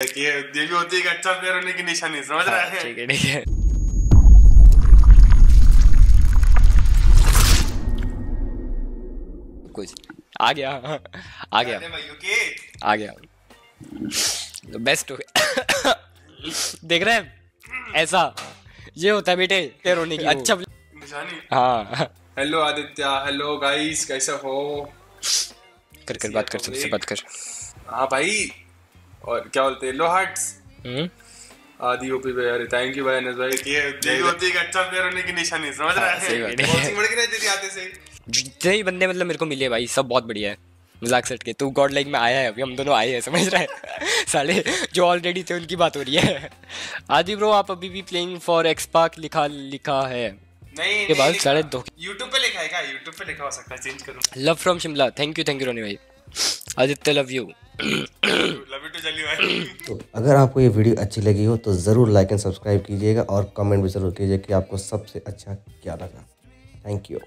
कि ये ये भी होती है अच्छा प्लेयर होने की निशानी समझ रहा है ठीक है ठीक है। कुछ। आ गया आ गया। आ गया। बेस्ट हो गया। देख रहे हैं? ऐसा। ये होता है बेटे तेरे रोने की अच्छा निशानी? हाँ। हेलो आदित्य। हेलो गाइस कैसे हो? कर कर बात कर सबसे बात कर। हाँ भाई और क्या बोलते हैं? लो हार्ट्स हम्म। आदि ओपी भाई अरे थैंक यू भाई अनस भाई। ये भी होती है अच्छा प्लेयर होने की निशानी समझ रहा है? सही बात है। बॉक्सिंग बढ़ के रहती आते से। जितने भी बंदे मतलब मेरे को मिले भाई सब बहुत बढ़िया है। मज़ाक सेट के तू गॉड लाइक में आया है अभी हम दोनों आए हैं समझ रहे हैं? साले जो ऑलरेडी थे उनकी बात हो रही है। आदि ब्रो आप अभी भी प्लेइंग फॉर एक्सपार्क लिखा लिखा है? नहीं के बाद साढ़े दो YouTube पे लिखा है क्या? YouTube पे लिखा हो सकता है चेंज करूँ love from Shimla thank you thank you Ronny भाई। आदित्य लव यू तो अगर आपको ये वीडियो अच्छी लगी हो तो ज़रूर लाइक एंड सब्सक्राइब कीजिएगा और कमेंट भी ज़रूर कीजिए कि आपको सबसे अच्छा क्या लगा। Thank you